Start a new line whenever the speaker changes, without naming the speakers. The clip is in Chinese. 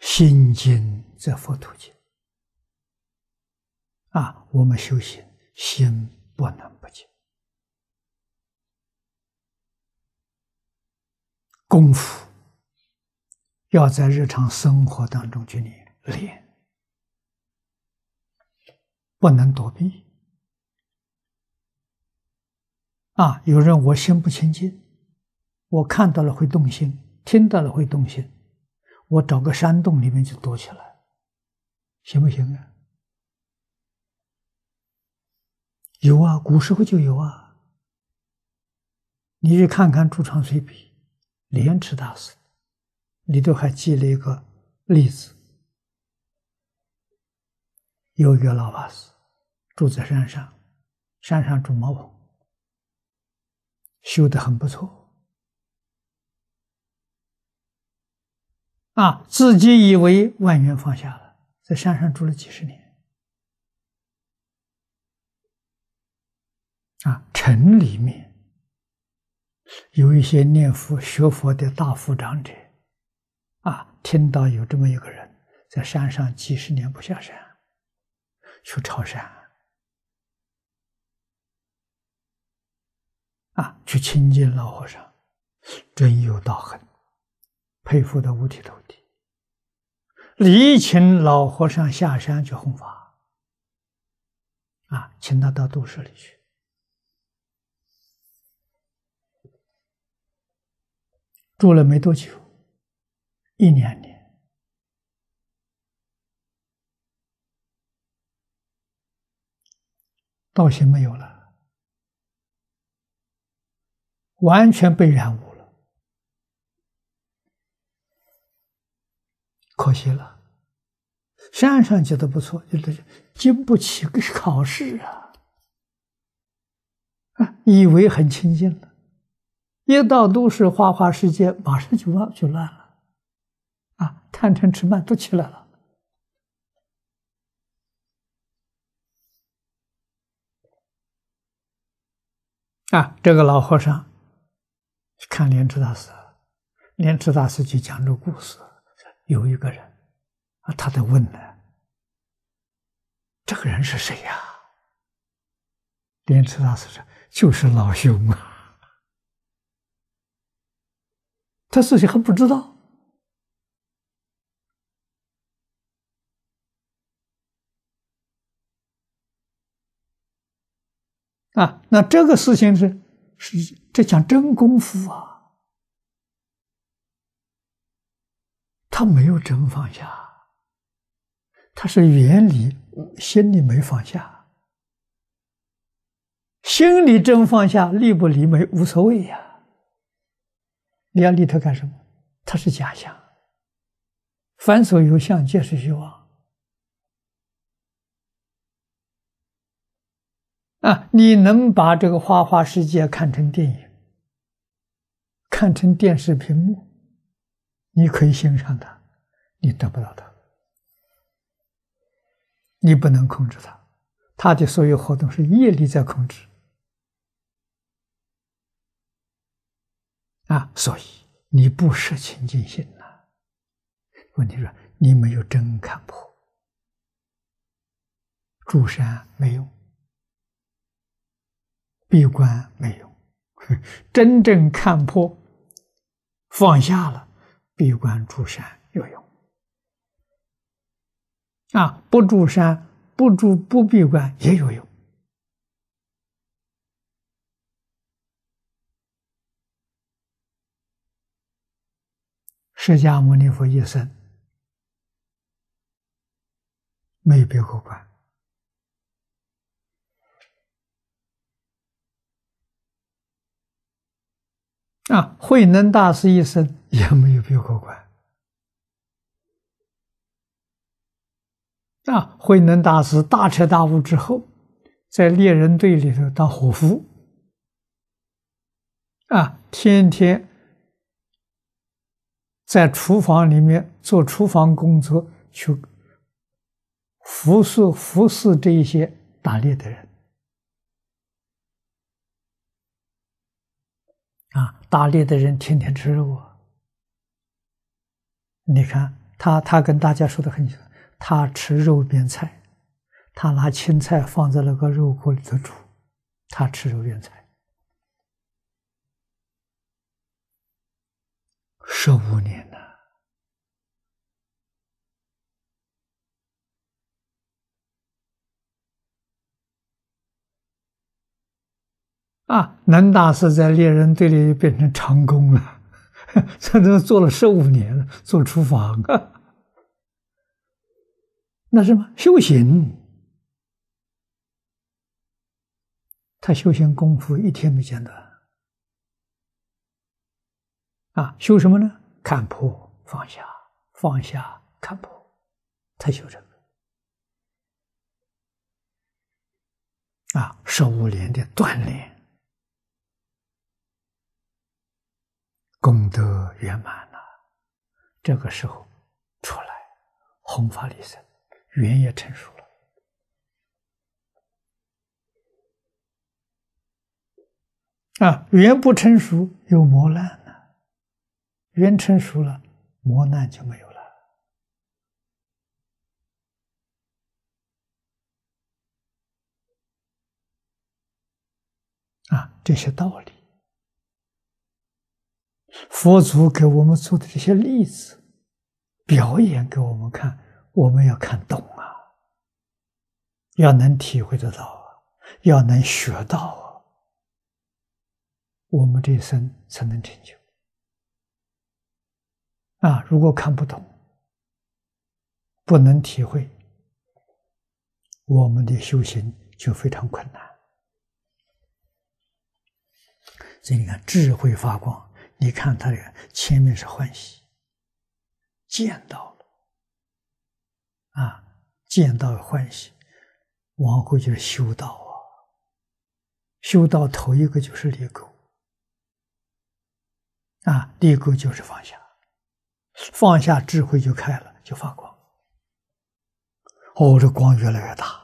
心静则佛土静。啊，我们修行，心不能不静。功夫要在日常生活当中去练，练不能躲避。啊，有人我心不清净，我看到了会动心，听到了会动心，我找个山洞里面就躲起来，行不行啊？有啊，古时候就有啊。你去看看《朱常随笔》，莲池大师里头还记了一个例子：有一个老法师住在山上，山上住茅棚，修的很不错啊，自己以为万缘放下了，在山上住了几十年。啊，城里面有一些念佛学佛的大富长者，啊，听到有这么一个人在山上几十年不下山，去朝山，啊，去亲近老和尚，真有道行，佩服的五体投地，力请老和尚下山去弘法，啊，请他到都市里去。住了没多久，一两年，道行没有了，完全被染污了，可惜了。山上觉得不错，就是经不起考试啊，啊，以为很清净了。一到都市花花世界，马上就乱就乱了，啊，贪嗔痴慢都起来了，啊，这个老和尚看莲池大师，莲池大师就讲这故事，有一个人，啊，他在问呢，这个人是谁呀？莲池大师说，就是老兄啊。他自己还不知道啊！那这个事情是是这讲真功夫啊，他没有真放下，他是原理心里没放下，心里真放下，离不离没无所谓呀。你要立它干什么？它是假象，凡所有相，皆是虚妄。啊，你能把这个花花世界看成电影，看成电视屏幕，你可以欣赏它，你得不到它，你不能控制它，它的所有活动是业力在控制。啊，所以你不是清净心呐。问题是，你没有真看破，住山没用，闭关没用，真正看破，放下了，闭关住山有用。啊，不住山，不住不闭关也有用。释迦牟尼佛一生没有闭过关啊！慧能大师一生也没有闭过关啊！慧能大师大彻大悟之后，在猎人队里头当伙夫啊，天天。在厨房里面做厨房工作，去服侍服侍这一些打猎的人啊，打猎的人天天吃肉啊。你看他他跟大家说的很清楚，他吃肉变菜，他拿青菜放在那个肉锅里头煮，他吃肉变菜，十五年了。啊，南大师在猎人队里变成长工了，这都做了十五年了，做厨房啊，那什么修行？他修行功夫一天没间断，啊，修什么呢？看破放下，放下看破，他修这个，啊，十五年的锻炼。功德圆满了，这个时候出来弘法利生，缘也成熟了。啊，缘不成熟有磨难呢，缘成熟了，磨难就没有了。啊，这些道理。佛祖给我们做的这些例子，表演给我们看，我们要看懂啊，要能体会得到啊，要能学到啊，我们这一生才能成就。啊，如果看不懂，不能体会，我们的修行就非常困难。所以你看，智慧发光。你看他的前面是欢喜，见到了，啊，见到了欢喜，往后就是修道啊。修道头一个就是立垢，啊，立垢就是放下，放下智慧就开了，就发光。哦，这光越来越大。